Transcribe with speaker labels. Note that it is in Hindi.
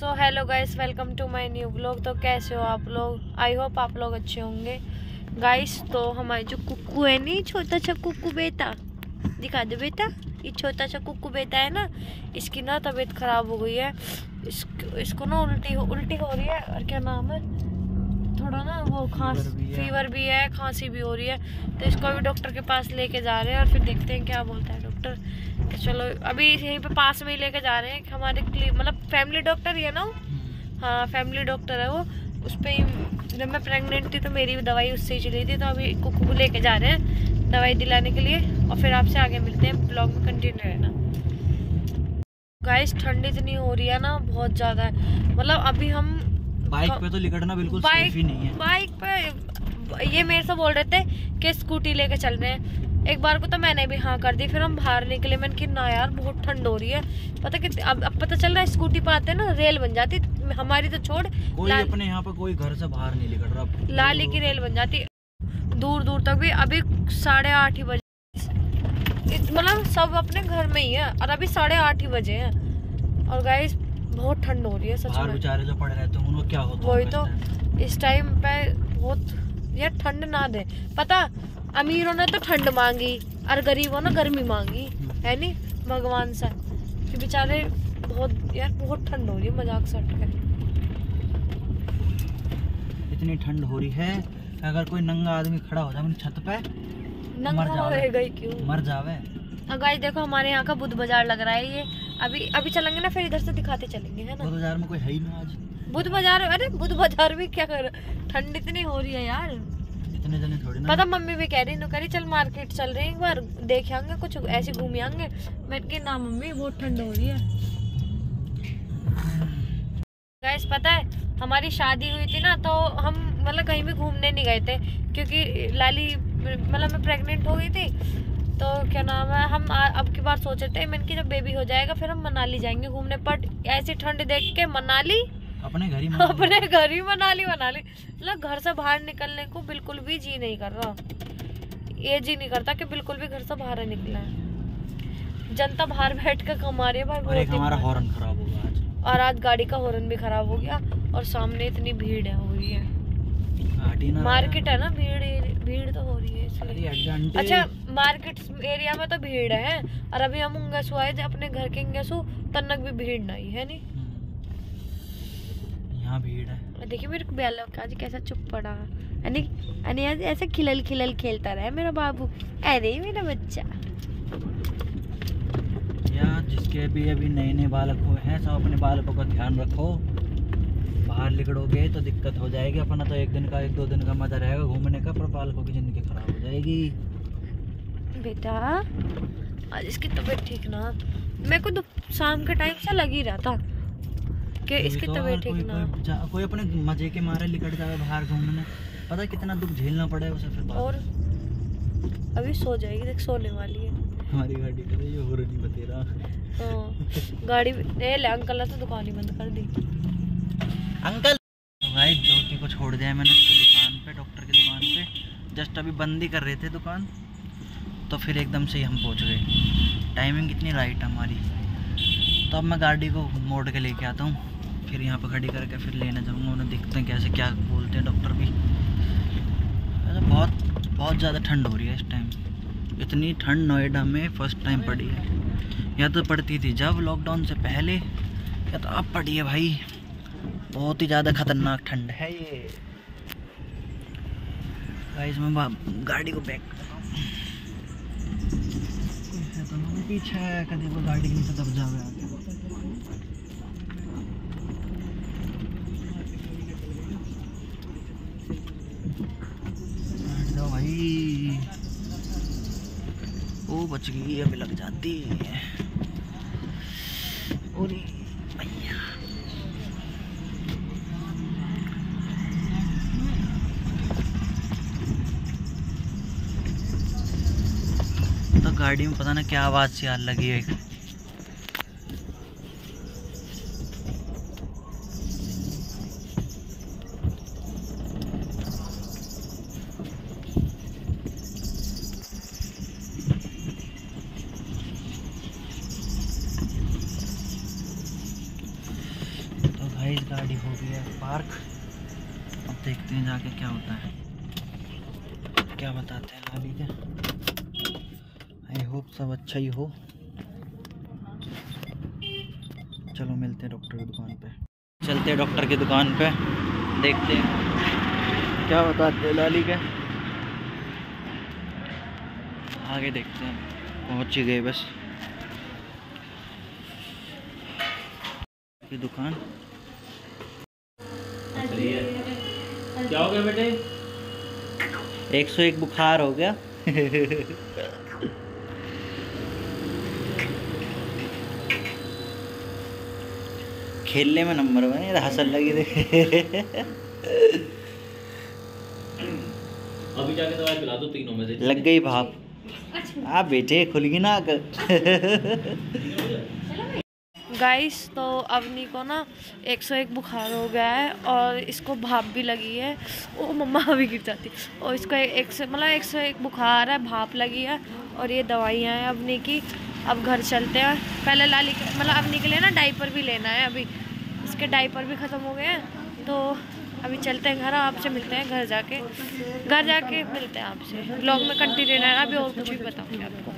Speaker 1: So hello guys welcome to my new blog तो कैसे हो आप लोग? आई होप आप लोग अच्छे होंगे। गाइस तो हमारी जो कुक्कू है नहीं छोटा सा कुक्कू बेटा दिखा दो बेटा ये छोटा सा कुक्कू बेटा है ना इसकी ना तबीयत खराब हो गई है। इस, इसको ना उल्टी हो उल्टी हो रही है और क्या नाम है? थोड़ा ना वो खांस
Speaker 2: फीवर भी है।
Speaker 1: खांसी भी हो रही है। तो इसको अभी डॉक्टर के पास लेके जा रहे हैं और फिर देखते हैं क्या बोलता है डॉक्टर तो चलो अभी यहीं पे पास में ही लेके जा रहे हैं हमारे मतलब फैमिली डॉक्टर ही है ना वो? हाँ फैमिली डॉक्टर है वो। उस पर ही जब मैं प्रेग्नेंट थी तो मेरी भी दवाई उससे ही चली थी तो अभी कुकू को लेके जा रहे हैं दवाई दिलाने के लिए। और फिर आपसे आगे मिलते हैं ब्लॉग में कंटिन्यू रहना। गाइस ठंड इतनी हो रही है ना बहुत ज़्यादा है। मतलब अभी हम
Speaker 2: बाइक पे तो लिकड़ना बिल्कुल सेफ़ ही नहीं है।
Speaker 1: बाइक पे ये मेरे से बोल रहे थे कि स्कूटी लेके चल रहे हैं। एक बार को तो मैंने भी हाँ कर दी फिर हम बाहर निकले। मैंने कि ना यार बहुत ठंड हो रही है। पता कि अब अब पता चल रहा है स्कूटी पे आते हैं ना रेल बन जाती हमारी तो छोड़
Speaker 2: कोई
Speaker 1: लाल-
Speaker 2: अपने यहाँ पर कोई घर से बाहर नहीं लिकड़ रहा
Speaker 1: लाली की रेल बन जाती। दूर दूर तक भी अभी साढ़े आठ ही बजे। मतलब सब अपने घर में ही है और अभी साढ़े आठ ही बजे हैं। और गाइस बहुत ठंड हो रही है सच में।
Speaker 2: बेचारे जो पड़े रहते हैं उनको क्या होता
Speaker 1: वही तो
Speaker 2: इस
Speaker 1: इस टाइम पे बहुत यार ठंड ना दे। पता अमीरों ने तो ठंड मांगी और गरीबों ने गर्मी मांगी है नहीं? भगवान से। कि बेचारे बहुत यार बहुत ठंड हो रही है मज़ाक से
Speaker 2: इतनी ठंड हो रही है अगर कोई नंगा आदमी खड़ा हो जाए छत पे
Speaker 1: नंगा
Speaker 2: जावे।
Speaker 1: रहेगा ही क्यों?
Speaker 2: मर जावे।
Speaker 1: गाइस देखो हमारे यहाँ का बुध बाज़ार लग रहा है ये। अभी अभी चलेंगे ना फिर इधर से दिखाते चलेंगे है ना?
Speaker 2: हज़ार में कोई है ही ना आज।
Speaker 1: बुध बाज़ार अरे बुध बाज़ार भी क्या कर ठंड इतनी हो रही है यार।
Speaker 2: इतने जने थोड़ी ना
Speaker 1: पता, मम्मी भी कह रही नु कह रही चल मार्केट चल रहे, एक बार देख आएँगे कुछ ऐसे घूम आएँगे। मैं कि ना, मम्मी, बहुत ठंड हो रही है। गैस पता है, हमारी शादी हुई थी ना तो हम मतलब कहीं भी घूमने नहीं गए थे, क्योंकि लाली मतलब मैं प्रेग्नेंट हो गई थी तो क्या नाम है, हम आ- अब की बार सोचे थे मैंने कि जब बेबी हो जाएगा, फिर हम मनाली जाएँगे घूमने पर ऐसी ठंड देख के मनाली
Speaker 2: अपने घर ही
Speaker 1: अपने घर ही मनाली मनाली मतलब घर से बाहर निकलने को बिल्कुल भी जी नहीं कर रहा। ये जी नहीं करता कि बिल्कुल भी घर से बाहर निकला है। जनता बाहर बैठ कर कमा रही है भाई
Speaker 2: और एक हमारा। हॉर्न खराब होगा आज।
Speaker 1: और आज गाड़ी का हॉर्न भी खराब हो गया और सामने इतनी भीड़ है हो रही है। मार्केट है ना भीड़ भीड़ तो हो रही है इसलिए। अच्छा मार्केट एरिया में तो भीड़ है और अभी हम उंगसू आए अपने घर के उंगसू तनक भी भीड़ नहीं है नहीं?
Speaker 2: हम्म। यहाँ भीड़ है।
Speaker 1: देखिए मेरे को ब्याला का आज कैसा चुप पड़ा। अने अने आज ऐसे खिलल खिलल खेलता रहा है मेरा बाबू। अरे मेरा बच्चा।
Speaker 2: या जिसके भी अभी नए नए बालक हुए हैं सब अपने बालकों का ध्यान रखो। बाहर निकलोगे तो दिक्कत हो जाएगी। अपना तो एक दिन का एक दो दिन का मज़ा रहेगा घूमने का पर बालकों की ज़िंदगी खराब हो जाएगी।
Speaker 1: बेटा आज इसकी तबीयत ठीक ना। मेरे को तो शाम के टाइम सा लग ही रहा था। कि इसकी
Speaker 2: तो
Speaker 1: तबीयत
Speaker 2: कोई,
Speaker 1: ठीक ना।
Speaker 2: कोई, कोई अपने मज़े के मारे निकट जाए बाहर घूमने पता है कितना दुख झेलना पड़े उसे फिर
Speaker 1: और अभी सो जाएगी देख सोने वाली है।
Speaker 2: हमारी गाड़ी करे ये हो रही बतेरा।
Speaker 1: हाँ गाड़ी ए ले अंकल ने तो दुकान ही बंद कर दी।
Speaker 2: अंकल! तो भाई ज्योति को छोड़ दिया मैंने उसकी दुकान पे डॉक्टर की दुकान पे। जस्ट अभी बंद ही कर रहे थे दुकान। तो फिर एकदम से ही हम पहुँच गए। टाइमिंग कितनी राइट है हमारी। तो अब मैं गाड़ी को मोड़ के लेके आता हूँ। फिर यहाँ पे खड़ी करके फिर लेने जाऊँगा, उन्हें देखते हैं कैसे क्या बोलते हैं डॉक्टर भी। ऐसा बहुत बहुत ज़्यादा ठंड हो रही है इस टाइम इतनी ठंड नोएडा में फ़र्स्ट टाइम पड़ी है। या तो पड़ती थी जब लॉकडाउन से पहले, या तो अब पड़ी है भाई। बहुत ही ज़्यादा खतरनाक ठंड है ये। गाइस मैं गाड़ी को बैक पीछे कभी वो गाड़ी के नीचे दब जावे आके बैठ जाओ भाई बच गई अभी लग जाती है। और तो गाड़ी में पता ना क्या आवाज़ से आने लगी है तो भाई इस गाड़ी हो गई है, पार्क। अब देखते हैं जाके क्या होता है। क्या बताते हैं लाली के। आई होप सब अच्छा ही हो। चलो मिलते हैं डॉक्टर की दुकान पे। चलते हैं डॉक्टर की दुकान पे। देखते हैं। क्या बताते हैं लाली के। आगे देखते हैं। पहुँच ही गए बस। की दुकान।
Speaker 3: क्या हो गया बेटे?
Speaker 2: एक सौ एक बुखार हो गया। खेलने में नंबर वन है हंसन लगी थे
Speaker 3: अभी जाके दवाई पिला दो तीनों में से।
Speaker 2: लग गई भाप। आप बेटे खुल गई ना
Speaker 1: गाइस तो अवनी को ना 101 बुखार हो गया है और इसको भाप भी लगी है। ओ, मम्मा भी गिर जाती। और इसको एक सौ मतलब एक सौ एक बुखार है, भाप लगी है और ये दवाइयाँ हैं अवनी की। अब घर चलते हैं। पहले लाली मतलब अवनी के लिए ना डाइपर भी लेना है अभी। इसके डाइपर भी ख़त्म हो गए हैं। तो अभी चलते हैं घर, आपसे मिलते हैं घर जाके। घर जाके मिलते हैं आपसे। ब्लॉग में कंटिन्यू रहना अभी और कुछ भी बताऊँगी आपको।